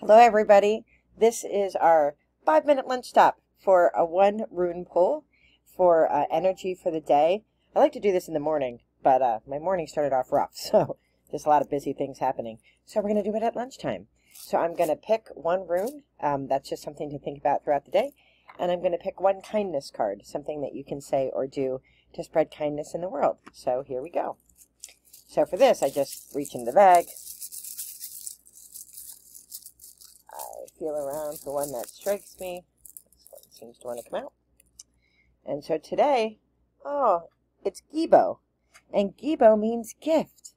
Hello, everybody. This is our five minute lunch stop for a one rune pull for uh, energy for the day. I like to do this in the morning, but uh, my morning started off rough, so there's a lot of busy things happening. So we're going to do it at lunchtime. So I'm going to pick one rune. Um, that's just something to think about throughout the day. And I'm going to pick one kindness card, something that you can say or do to spread kindness in the world. So here we go. So for this, I just reach in the bag, feel around for one that strikes me. This one seems to want to come out. And so today, oh, it's Gebo. And Gebo means gift.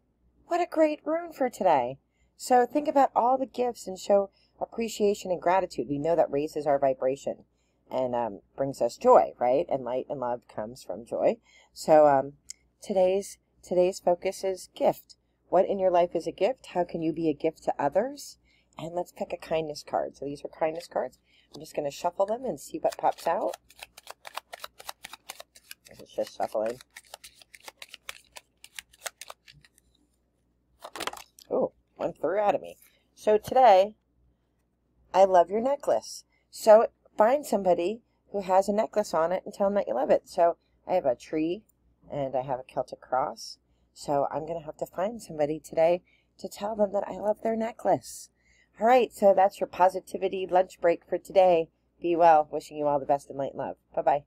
What a great rune for today. So think about all the gifts and show appreciation and gratitude. We know that raises our vibration and um, brings us joy, right? And light and love comes from joy. So um, today's today's focus is gift. What in your life is a gift? How can you be a gift to others? And let's pick a kindness card. So these are kindness cards. I'm just going to shuffle them and see what pops out. It's just shuffling. Oh, one threw out of me. So today, I love your necklace. So find somebody who has a necklace on it and tell them that you love it. So I have a tree and I have a Celtic cross. So I'm going to have to find somebody today to tell them that I love their necklace. All right, so that's your positivity lunch break for today. Be well. Wishing you all the best in light and love. Bye bye.